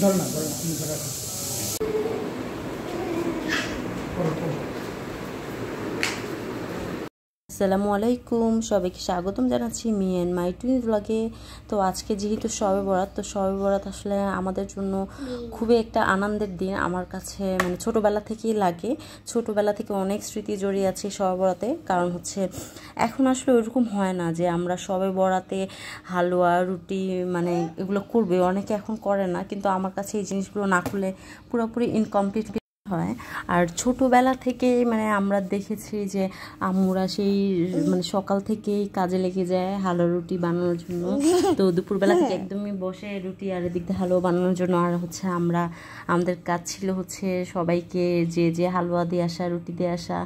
ধরো না ধরো না আমি ধরে রাখো। করো, করো। আসসালামু আলাইকুম। সবাইকে স্বাগতম জানাচ্ছি মি অ্যান্ড মাই টুইন ব্লগে। তো আজকে যেহেতু সবে বরাত, তো সবে বরাত আসলে আমাদের জন্য খুবই একটা আনন্দের দিন আমার কাছে মানে ছোটোবেলা থেকেই লাগে। ছোটোবেলা থেকে অনেক স্মৃতি জড়িয়ে আছে সবে বরাতে। কারণ হচ্ছে, এখন আসলে ওইরকম হয় না যে আমরা সবে বরাতে হালুয়া, রুটি মানে এগুলো করবে। অনেকে এখন করে না, কিন্তু আমার কাছে এই জিনিসগুলো না খুলে পুরোপুরি ইনকমপ্লিট হয়। আর ছোটোবেলা থেকে মানে আমরা দেখেছি যে আম্মুরা সেই মানে সকাল থেকেই কাজে লেগে যায় হালুয়া রুটি বানানোর জন্য। তো দুপুরবেলা থেকে একদমই বসে রুটি আর এদিক দিয়ে হালুয়া বানানোর জন্য। আর হচ্ছে আমরা আমাদের কাজ ছিল হচ্ছে সবাইকে যে যে হালুয়া দিয়ে আসা রুটি দিয়ে আসা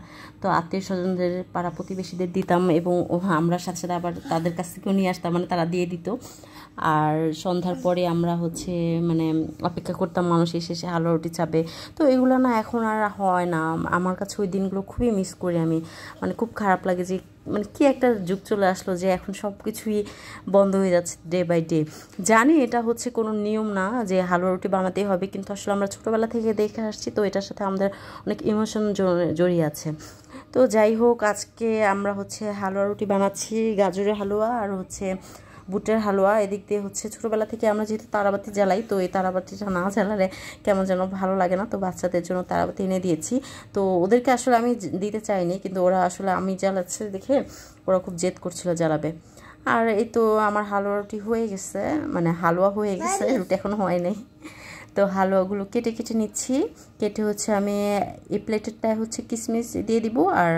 তো আত্মীয় স্বজনদের পাড়া প্রতিবেশীদের দিতাম এবং ও আমরা সাথে সাথে আবার তাদের কাছ থেকেও নিয়ে আসতাম মানে তারা দিয়ে দিত। আর সন্ধ্যার পরে আমরা হচ্ছে মানে অপেক্ষা করতাম মানুষ এসে এসে হালুয়া রুটি চাবে তো এগুলো না এখন আর হয় না। আমার কাছে ওই দিনগুলো খুবই মিস করি আমি। মানে খুব খারাপ লাগে যে মানে কি একটা যুগ চলে আসলো যে এখন সব কিছুই বন্ধ হয়ে যাচ্ছে ডে বাই ডে জানি এটা হচ্ছে কোনো নিয়ম না যে হালুয়া রুটি বানাতেই হবে, কিন্তু আসলে আমরা ছোটোবেলা থেকে দেখে আসছি তো এটার সাথে আমাদের অনেক ইমোশন জড়িয়ে আছে। তো যাই হোক, আজকে আমরা হচ্ছে হালুয়া রুটি বানাচ্ছি, গাজরের হালুয়া আর হচ্ছে বুটের হালুয়া এদিক দিয়ে হচ্ছে ছোটোবেলা থেকে আমরা যেহেতু তারাবাতি জ্বালাই তো এই তারাবাতিটা না জ্বালালে কেমন যেন ভালো লাগে না। তো বাচ্চাদের জন্য তারাবাতি এনে দিয়েছি। তো ওদেরকে আসলে আমি দিতে চাইনি কিন্তু ওরা আসলে আমি জ্বালাচ্ছে দেখে ওরা খুব জেদ করছিল জ্বালাবে। আর এই তো আমার হালুয়াটি হয়ে গেছে মানে হালুয়া হয়ে গেছে রুটি এখনও হয় নাই। তো হালুয়াগুলো কেটে কেটে নিচ্ছি। কেটে হচ্ছে আমি এই প্লেটেরটায় হচ্ছে কিশমিশ দিয়ে দিব আর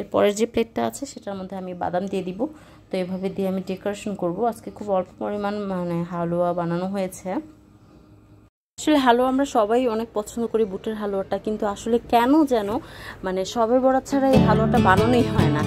এরপরের যে প্লেটটা আছে, সেটার মধ্যে আমি বাদাম দিয়ে দিব। তো এভাবে দিয়ে আমি ডেকোরেশন করব। আজকে খুব অল্প পরিমাণ মানে হালুয়া বানানো হয়েছে। আসলে হালুয়া আমরা সবাই অনেক পছন্দ করি, বুটের হালুয়াটা, কিন্তু আসলে কেন যেন মানে সবের বড়া ছাড়া এই হালুয়াটা বানানোই হয় না।